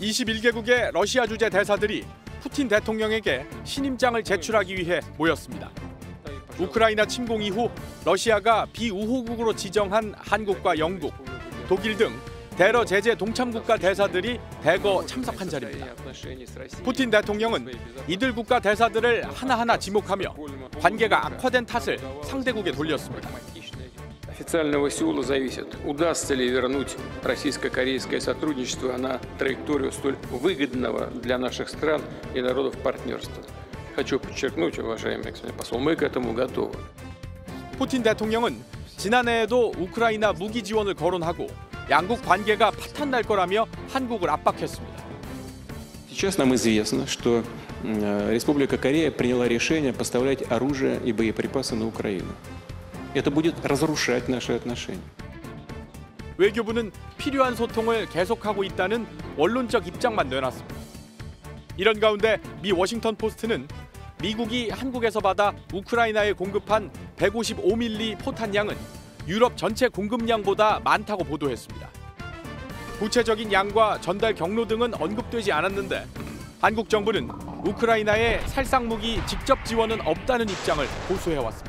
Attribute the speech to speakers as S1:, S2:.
S1: 21개국의 러시아 주재 대사들이 푸틴 대통령에게 신임장을 제출하기 위해 모였습니다. 우크라이나 침공 이후 러시아가 비우호국으로 지정한 한국과 영국, 독일 등 대러 제재 동참 국가 대사들이 대거 참석한 자리입니다. 푸틴 대통령은 이들 국가 대사들을 하나하나 지목하며 관계가 악화된 탓을 상대국에 돌렸습니다.
S2: официального Сеула зависит, удастся ли вернуть российско-корейское сотрудничество на траекторию столь выгодного для наших стран и народов партнерства. Хочу подчеркнуть, уважаемый господин посол, мы к этому готовы.
S1: 푸틴 대통령은 지난해에도 우크라이나 무기 지원을 거론하고 양국 관계가 파탄날 거라며 한국을 압박했습니다.
S3: Сейчас нам известно, что м, Республика Корея приняла решение поставлять оружие и боеприпасы на Украину. Это будет разрушать наши отношения.
S1: 외교부는 필요한 소통을 계속하고 있다는 원론적 입장만 내놨습니다. 이런 가운데 미 워싱턴 포스트는 미국이 한국에서 받아 우크라이나에 공급한 155mm 포탄량은 유럽 전체 공급량보다 많다고 보도했습니다. 구체적인 양과 전달 경로 등은 언급되지 않았는데 한국 정부는 우크라이나에 살상 무기 직접 지원은 없다는 입장을 고수해왔습니다.